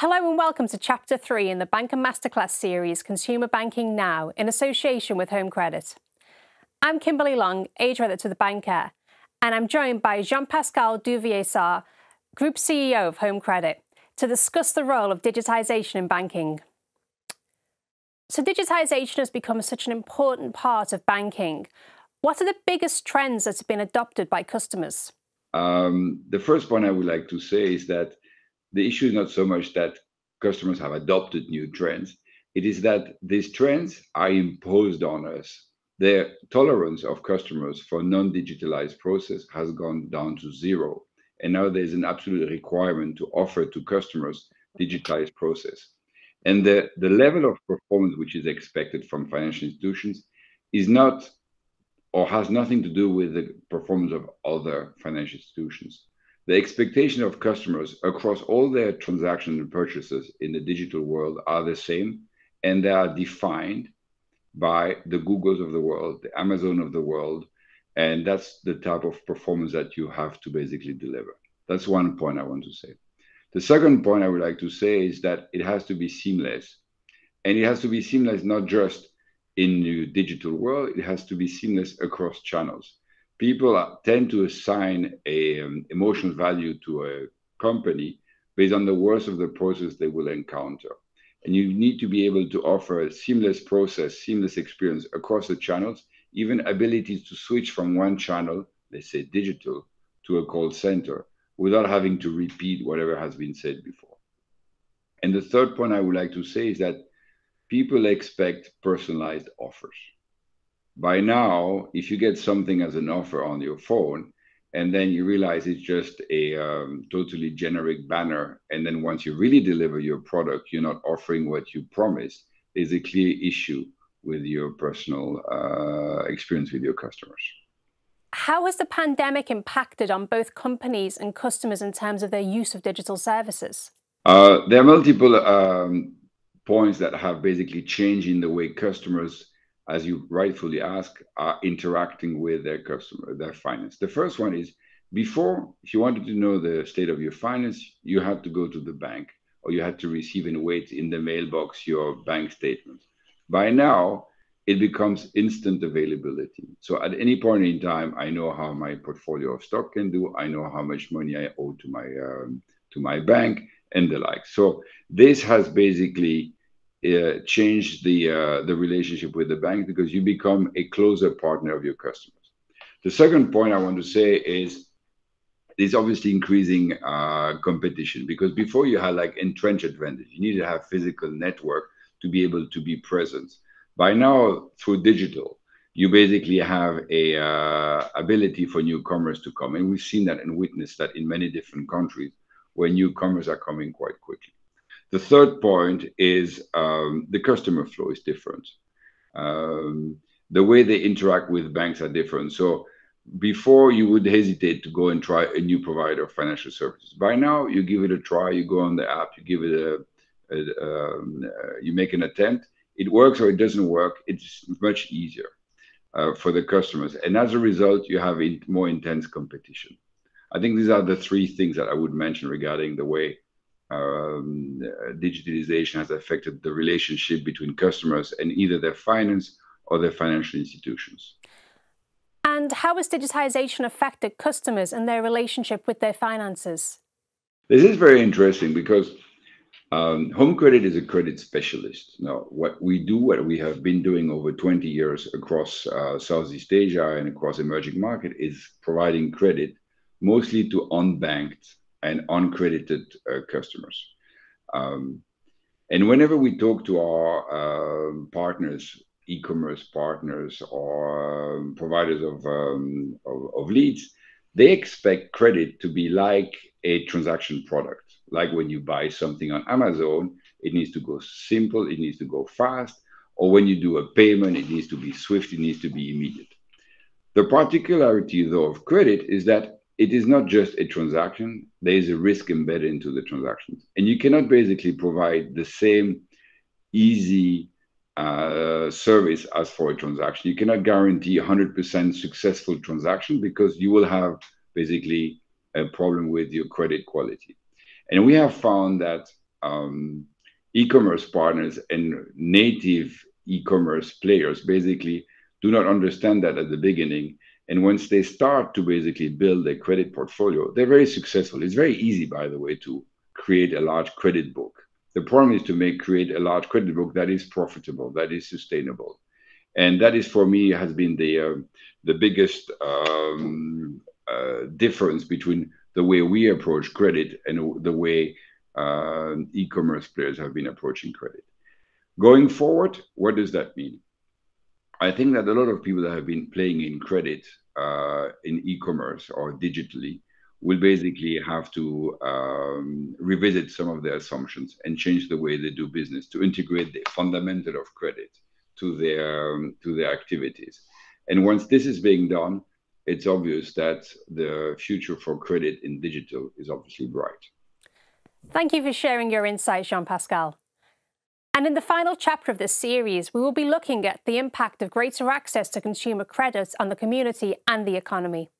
Hello and welcome to Chapter 3 in the Banker Masterclass series Consumer Banking Now in association with Home Credit. I'm Kimberley Long, Asia editor to the Banker, and I'm joined by Jean Pascal Duvieusart, Group CEO of Home Credit, to discuss the role of digitisation in banking. So, digitisation has become such an important part of banking. What are the biggest trends that have been adopted by customers? Um, the first point I would like to say is that the issue is not so much that customers have adopted new trends, it is that these trends are imposed on us. The tolerance of customers for non-digitalized process has gone down to zero. And now there's an absolute requirement to offer to customers digitalized process. And the, the level of performance which is expected from financial institutions is not or has nothing to do with the performance of other financial institutions the expectation of customers across all their transactions and purchases in the digital world are the same, and they are defined by the Googles of the world, the Amazon of the world, and that's the type of performance that you have to basically deliver. That's one point I want to say. The second point I would like to say is that it has to be seamless. And it has to be seamless not just in the digital world, it has to be seamless across channels people tend to assign a um, emotional value to a company based on the worst of the process they will encounter. And you need to be able to offer a seamless process, seamless experience across the channels, even abilities to switch from one channel, let's say digital, to a call center without having to repeat whatever has been said before. And the third point I would like to say is that people expect personalized offers by now, if you get something as an offer on your phone, and then you realize it's just a um, totally generic banner, and then once you really deliver your product, you're not offering what you promised, there's a clear issue with your personal uh, experience with your customers. How has the pandemic impacted on both companies and customers in terms of their use of digital services? Uh, there are multiple um, points that have basically changed in the way customers as you rightfully ask, are interacting with their customer, their finance. The first one is before, if you wanted to know the state of your finance, you had to go to the bank or you had to receive and wait in the mailbox your bank statement. By now, it becomes instant availability. So at any point in time, I know how my portfolio of stock can do. I know how much money I owe to my um, to my bank and the like. So this has basically uh, change the uh, the relationship with the bank because you become a closer partner of your customers. The second point I want to say is there's obviously increasing uh, competition because before you had like entrenched advantage, you need to have physical network to be able to be present. By now, through digital, you basically have a uh, ability for newcomers to come, and we've seen that and witnessed that in many different countries where newcomers are coming quite quickly. The third point is um, the customer flow is different. Um, the way they interact with banks are different. So before you would hesitate to go and try a new provider of financial services. By now, you give it a try. You go on the app. You give it a, a um, uh, you make an attempt. It works or it doesn't work. It's much easier uh, for the customers, and as a result, you have in, more intense competition. I think these are the three things that I would mention regarding the way um, digitalization has affected the relationship between customers and either their finance or their financial institutions. And how has digitization affected customers and their relationship with their finances? This is very interesting because um, Home Credit is a credit specialist. Now, what we do, what we have been doing over 20 years across uh, Southeast Asia and across emerging market, is providing credit mostly to unbanked and uncredited uh, customers. Um, and whenever we talk to our um, partners, e-commerce partners or um, providers of, leads, they expect credit to be like a transaction product. Like when you buy something on Amazon, it needs to go simple, it needs to go fast, or when you do a payment, it needs to be swift, it needs to be immediate. The particularity, though, of credit is that it is not just a transaction, there is a risk embedded into the transactions. And you cannot basically provide the same easy uh, service as for a transaction. You cannot guarantee 100% successful transaction because you will have basically a problem with your credit quality. And we have found that um, e-commerce partners and native e-commerce players basically do not understand that at the beginning. And once they start to basically build a credit portfolio, they're very successful. It's very easy, by the way, to create a large credit book. The problem is to make create a large credit book that is profitable, that is sustainable, and that is for me has been the uh, the biggest um, uh, difference between the way we approach credit and the way uh, e-commerce players have been approaching credit. Going forward, what does that mean? I think that a lot of people that have been playing in credit uh, in e-commerce or digitally will basically have to um, revisit some of their assumptions and change the way they do business to integrate the fundamental of credit to their um, to their activities. And once this is being done, it's obvious that the future for credit in digital is obviously bright. Thank you for sharing your insights, Jean Pascal. And in the final chapter of this series, we will be looking at the impact of greater access to consumer credit on the community and the economy.